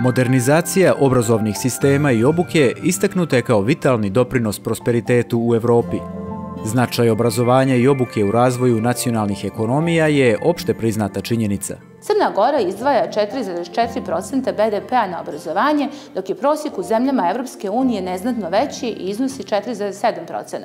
Modernizacija obrazovnih sistema i obuke istaknuta je kao vitalni doprinos prosperitetu u Evropi. Značaj obrazovanja i obuke u razvoju nacionalnih ekonomija je opšte priznata činjenica. Crna Gora izdvaja 4,4% BDP-a na obrazovanje, dok je prosjek u zemljama Evropske unije neznatno veći i iznosi 4,7%.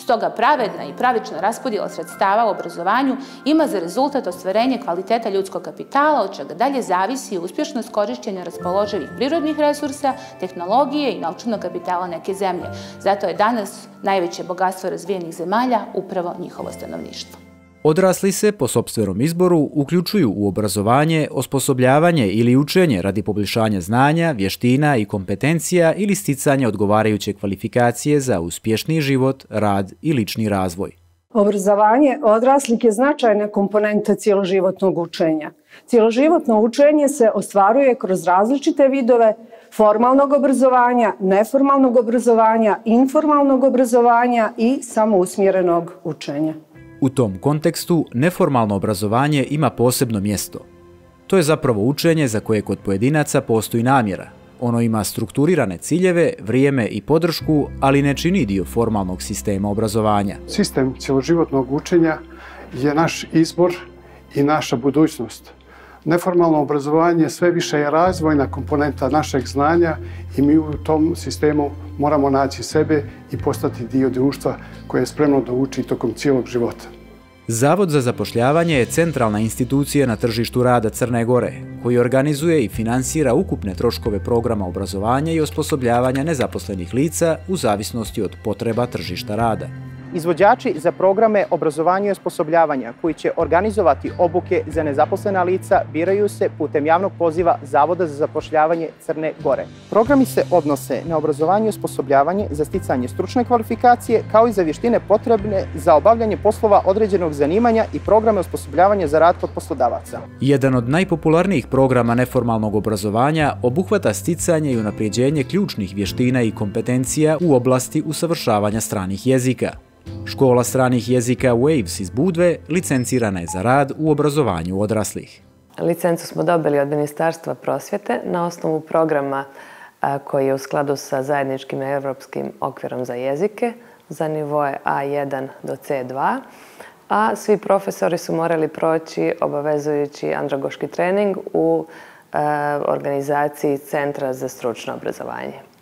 Stoga pravedna i pravična raspodjela sredstava u obrazovanju ima za rezultat ostvarenje kvaliteta ljudskog kapitala, od čega dalje zavisi uspješnost korišćenja raspoloživih prirodnih resursa, tehnologije i naučnog kapitala neke zemlje. Zato je danas najveće bogatstvo razvijenih zemalja upravo njihovo stanovništvo. Odrasli se, po sobstvenom izboru, uključuju u obrazovanje, osposobljavanje ili učenje radi poboljšanja znanja, vještina i kompetencija ili sticanja odgovarajuće kvalifikacije za uspješni život, rad i lični razvoj. Obrazovanje odraslih je značajna komponenta cijeloživotnog učenja. Cijeloživotno učenje se ostvaruje kroz različite vidove formalnog obrazovanja, neformalnog obrazovanja, informalnog obrazovanja i samousmjerenog učenja. U tom kontekstu, neformalno obrazovanje ima posebno mjesto. To je zapravo učenje za koje kod pojedinaca postoji namjera. Ono ima strukturirane ciljeve, vrijeme i podršku, ali ne čini dio formalnog sistema obrazovanja. Sistem cjeloživotnog učenja je naš izbor i naša budućnost. Neformalno obrazovanje sve više je razvojna komponenta našeg znanja i mi u tom sistemu moramo naći sebe i postati dio društva koje je spremno da uči tokom cijelog života. Zavod za zapošljavanje je centralna institucija na tržištu rada Crne Gore, koji organizuje i finansira ukupne troškove programa obrazovanja i osposobljavanja nezaposlenih lica u zavisnosti od potreba tržišta rada. Izvođači za programe obrazovanja i osposobljavanja koji će organizovati obuke za nezaposlena lica biraju se putem javnog poziva Zavoda za zapošljavanje Crne Gore. Programi se odnose na obrazovanje i osposobljavanje za sticanje stručne kvalifikacije kao i za vještine potrebne za obavljanje poslova određenog zanimanja i programe osposobljavanja za rad kod poslodavaca. Jedan od najpopularnijih programa neformalnog obrazovanja obuhvata sticanje i unaprijeđenje ključnih vještina i kompetencija u oblasti usavršavanja stranih jezika. Škola stranih jezika Waves iz Budve licencirana je za rad u obrazovanju odraslih. Licencu smo dobili od Ministarstva prosvjete na osnovu programa koji je u skladu sa zajedničkim evropskim okvirom za jezike za nivoje A1 do C2, a svi profesori su morali proći obavezujući andragoški trening u organizaciji Centra za stručno obrazovanje.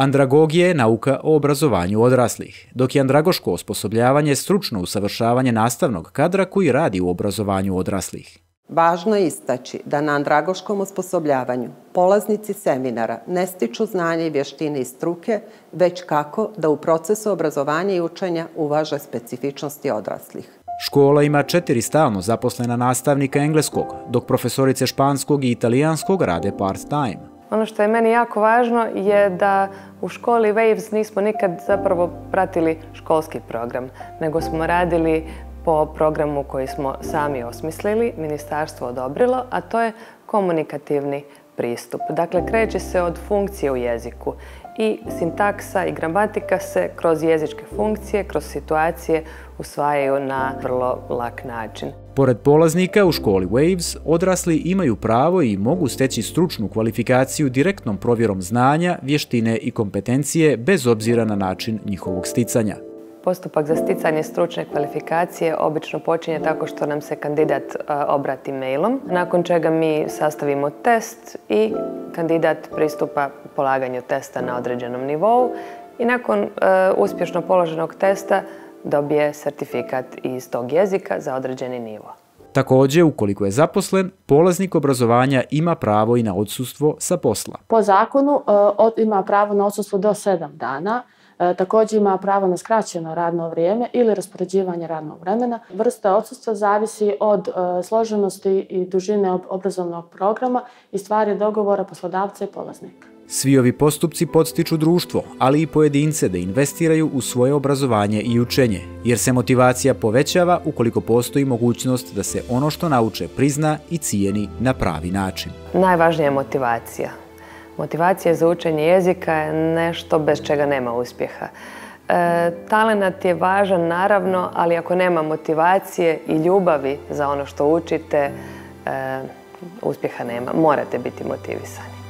Andragogija je nauka o obrazovanju odraslih, dok je andragoško osposobljavanje stručno usavršavanje nastavnog kadra koji radi u obrazovanju odraslih. Važno je istaći da na andragoškom osposobljavanju polaznici seminara ne stiču znanje i vještine iz struke, već kako da u procesu obrazovanja i učenja uvaže specifičnosti odraslih. Škola ima četiri stalno zaposlena nastavnika engleskog, dok profesorice španskog i italijanskog rade part-time. Ono što je meni jako važno je da u školi Waves nismo nikad zapravo pratili školski program, nego smo radili po programu koji smo sami osmislili, ministarstvo odobrilo, a to je komunikativni pristup. Dakle, kreće se od funkcije u jeziku i sintaksa i gramatika se kroz jezičke funkcije, kroz situacije usvajaju na vrlo lak način. Pored polaznika u školi Waves, odrasli imaju pravo i mogu steći stručnu kvalifikaciju direktnom provjerom znanja, vještine i kompetencije bez obzira na način njihovog sticanja. Postupak za sticanje stručne kvalifikacije obično počinje tako što nam se kandidat e, obrati mailom, nakon čega mi sastavimo test i kandidat pristupa polaganju testa na određenom nivou i nakon e, uspješno položenog testa dobije sertifikat iz tog jezika za određeni nivo. Također, ukoliko je zaposlen, polaznik obrazovanja ima pravo i na odsustvo sa posla. Po zakonu e, ima pravo na odsustvo do sedam dana, E, također ima pravo na skraćeno radno vrijeme ili raspoređivanje radnog vremena. Vrsta odsustva zavisi od e, složenosti i dužine obrazovnog programa i stvari dogovora poslodavca i polaznika. Svi ovi postupci podstiču društvo, ali i pojedince da investiraju u svoje obrazovanje i učenje, jer se motivacija povećava ukoliko postoji mogućnost da se ono što nauče prizna i cijeni na pravi način. Najvažnija je motivacija. Motivacija za učenje jezika je nešto bez čega nema uspjeha. E, talenat je važan naravno, ali ako nema motivacije i ljubavi za ono što učite, e, uspjeha nema. Morate biti motivisani.